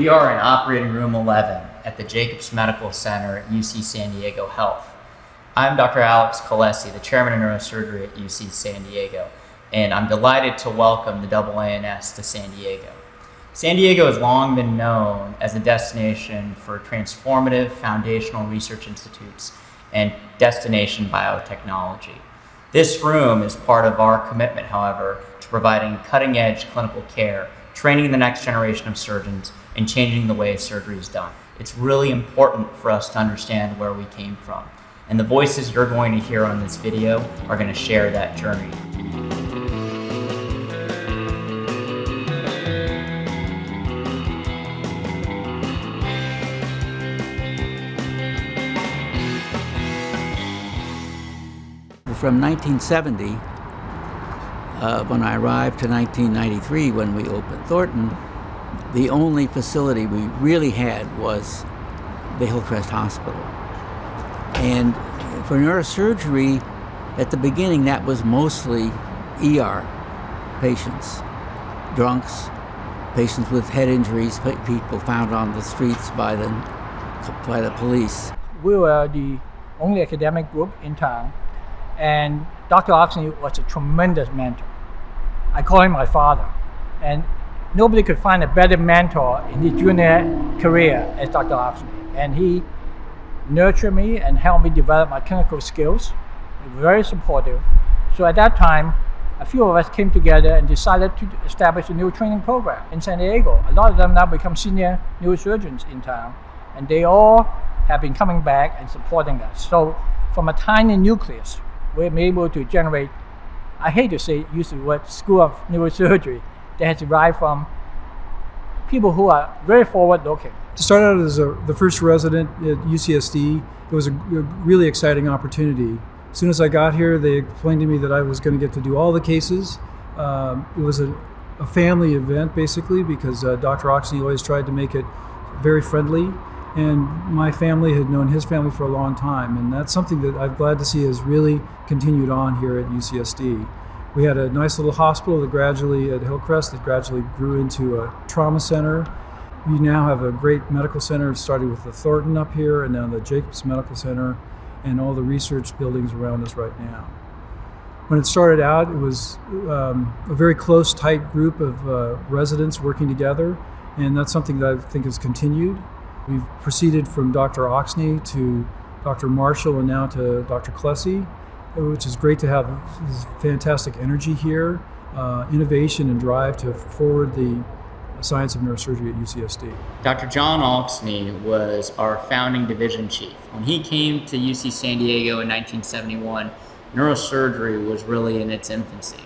We are in operating room 11 at the Jacobs Medical Center at UC San Diego Health. I'm Dr. Alex Khalessi, the chairman of neurosurgery at UC San Diego, and I'm delighted to welcome the AANS to San Diego. San Diego has long been known as a destination for transformative foundational research institutes and destination biotechnology. This room is part of our commitment, however, to providing cutting edge clinical care, training the next generation of surgeons, and changing the way surgery is done. It's really important for us to understand where we came from. And the voices you're going to hear on this video are going to share that journey. From 1970, uh, when I arrived, to 1993, when we opened Thornton, the only facility we really had was the Hillcrest Hospital. And for neurosurgery, at the beginning, that was mostly ER patients, drunks, patients with head injuries, people found on the streets by the, by the police. We were the only academic group in town, and Dr. Alksne was a tremendous mentor. I call him my father. And nobody could find a better mentor in his junior career as Dr. Alksne. And he nurtured me and helped me develop my clinical skills. Very supportive. So at that time, a few of us came together and decided to establish a new training program in San Diego. A lot of them now become senior neurosurgeons in town, and they all have been coming back and supporting us. So from a tiny nucleus, we're able to generate, I hate to say use the word school of neurosurgery, that has derived from people who are very forward looking. To start out as a, the first resident at UCSD, it was a, a really exciting opportunity. As soon as I got here, they explained to me that I was going to get to do all the cases. Um, it was a, a, family event, basically, because uh, Dr. Alksne always tried to make it very friendly. And my family had known his family for a long time, and that's something that I'm glad to see has really continued on here at UCSD. We had a nice little hospital that gradually, at Hillcrest, that gradually grew into a trauma center. We now have a great medical center, starting with the Thornton up here, and now the Jacobs Medical Center, and all the research buildings around us right now. When it started out, it was um, a very close, tight group of uh, residents working together, and that's something that I think has continued. We've proceeded from Dr. Alksne to Dr. Marshall and now to Dr. Khalessi which is great to have this fantastic energy here, uh, innovation and drive to forward the science of neurosurgery at UCSD. Dr. John Alksne was our founding division chief. When he came to UC San Diego in 1971, neurosurgery was really in its infancy.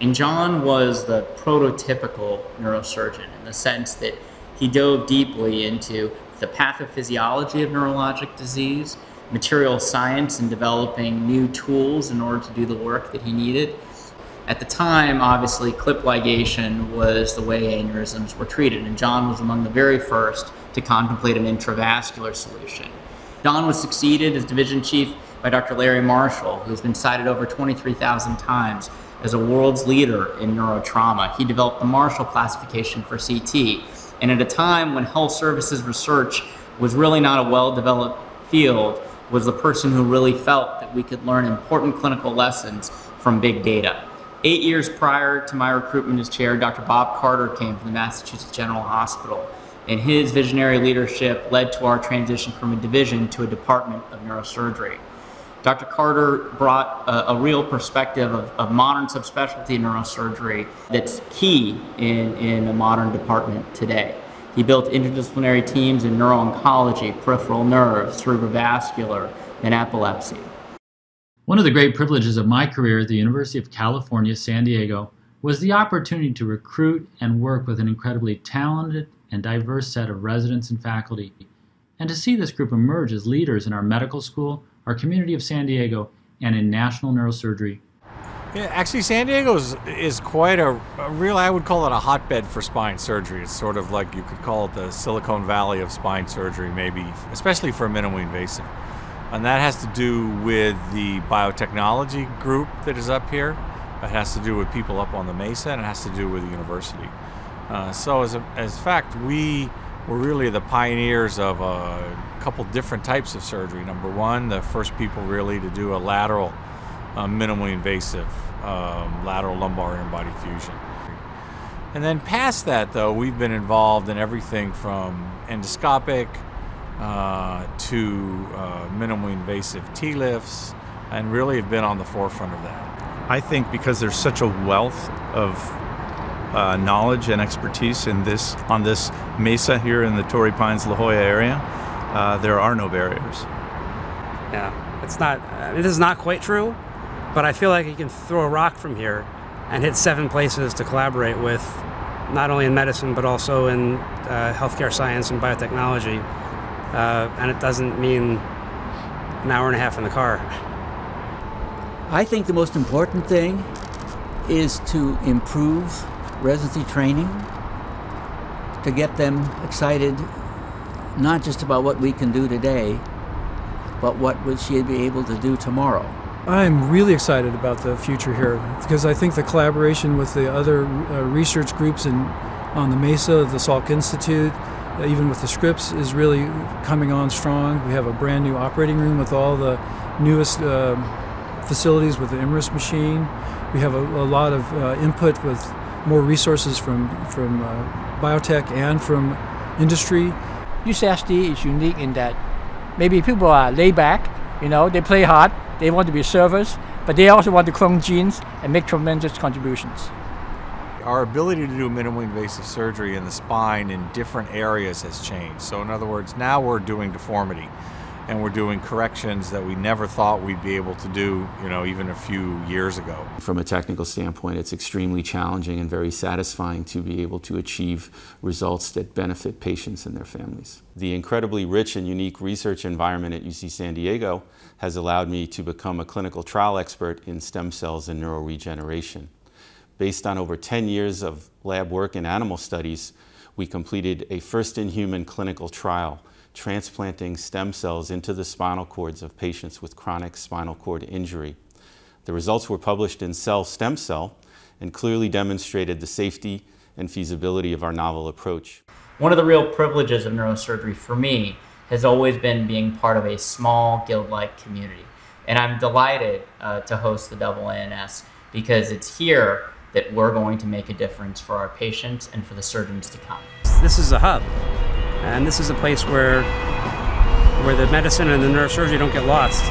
And John was the prototypical neurosurgeon in the sense that he dove deeply into the pathophysiology of neurologic disease, material science and developing new tools in order to do the work that he needed. At the time, obviously, clip ligation was the way aneurysms were treated, and John was among the very first to contemplate an intravascular solution. John was succeeded as division chief by Dr. Larry Marshall, who's been cited over 23,000 times as a world's leader in neurotrauma. He developed the Marshall classification for CT, and at a time when health services research was really not a well developed field, was the person who really felt that we could learn important clinical lessons from big data. Eight years prior to my recruitment as chair, Dr. Bob Carter came from the Massachusetts General Hospital, and his visionary leadership led to our transition from a division to a department of neurosurgery. Dr. Carter brought a, a real perspective of, of, modern subspecialty neurosurgery that's key in, in a modern department today. He built interdisciplinary teams in neuro-oncology, peripheral nerves, cerebrovascular, and epilepsy. One of the great privileges of my career at the University of California, San Diego, was the opportunity to recruit and work with an incredibly talented and diverse set of residents and faculty, and to see this group emerge as leaders in our medical school, our community of San Diego, and in national neurosurgery yeah, actually, San Diego is, is quite a, a, real, I would call it a hotbed for spine surgery. It's sort of like you could call it the Silicon Valley of spine surgery, maybe, especially for minimally invasive. And that has to do with the biotechnology group that is up here. It has to do with people up on the Mesa, and it has to do with the university. Uh, so, as a as fact, we were really the pioneers of a couple different types of surgery. Number one, the first people really to do a lateral, uh, minimally invasive um, lateral lumbar interbody fusion. And then past that, though, we've been involved in everything from endoscopic uh, to uh, minimally invasive T lifts, and really have been on the forefront of that. I think because there's such a wealth of uh, knowledge and expertise in this on this mesa here in the Torrey Pines La Jolla area, uh, there are no barriers. Yeah, it's not. I mean, this is not quite true, but I feel like you can throw a rock from here and hit seven places to collaborate with, not only in medicine but also in uh, healthcare science and biotechnology, uh, and it doesn't mean an hour and a half in the car. I think the most important thing is to improve residency training, to get them excited not just about what we can do today, but what would she be able to do tomorrow. I'm really excited about the future here because I think the collaboration with the other uh, research groups in, on the Mesa, the Salk Institute, uh, even with the Scripps, is really coming on strong. We have a brand new operating room with all the newest uh, facilities with the IMRIS machine. We have a, a lot of uh, input with more resources from, from uh, biotech and from industry. UCSD is unique in that maybe people are laid back, you know, they play hard, they want to be servers, but they also want to clone genes and make tremendous contributions. Our ability to do minimally invasive surgery in the spine in different areas has changed. So, in other words, now we're doing deformity and we're doing corrections that we never thought we'd be able to do, you know, even a few years ago. From a technical standpoint, it's extremely challenging and very satisfying to be able to achieve results that benefit patients and their families. The incredibly rich and unique research environment at UC San Diego has allowed me to become a clinical trial expert in stem cells and neuroregeneration. Based on over 10 years of lab work and animal studies, we completed a first-in-human clinical trial transplanting stem cells into the spinal cords of patients with chronic spinal cord injury. The results were published in Cell Stem Cell and clearly demonstrated the safety and feasibility of our novel approach. One of the real privileges of neurosurgery for me has always been being part of a small guild-like community. And I'm delighted uh, to host the Double ANS because it's here that we're going to make a difference for our patients and for the surgeons to come. This is a hub. And this is a place where where the medicine and the neurosurgery don't get lost.